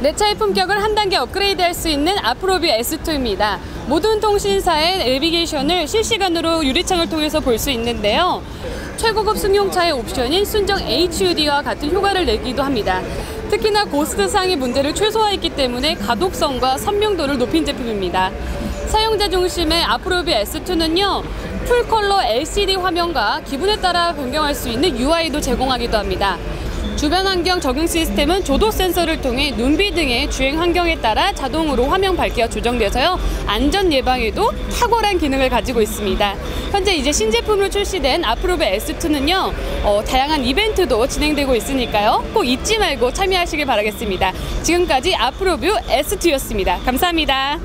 내 차의 품격을 한 단계 업그레이드할 수 있는 아프로뷰 S2입니다. 모든 통신사의 내비게이션을 실시간으로 유리창을 통해서 볼 수 있는데요. 최고급 승용차의 옵션인 순정 HUD와 같은 효과를 내기도 합니다. 특히나 고스트상의 문제를 최소화했기 때문에 가독성과 선명도를 높인 제품입니다. 사용자 중심의 아프로뷰 S2는요. 풀컬러 LCD 화면과 기분에 따라 변경할 수 있는 UI도 제공하기도 합니다. 주변 환경 적응 시스템은 조도 센서를 통해 눈비 등의 주행 환경에 따라 자동으로 화면 밝기가 조정돼서요 안전 예방에도 탁월한 기능을 가지고 있습니다. 현재 이제 신제품으로 출시된 아프로브 S2는요 어, 다양한 이벤트도 진행되고 있으니까요 꼭 잊지 말고 참여하시길 바라겠습니다. 지금까지 아프로뷰 S2였습니다. 감사합니다.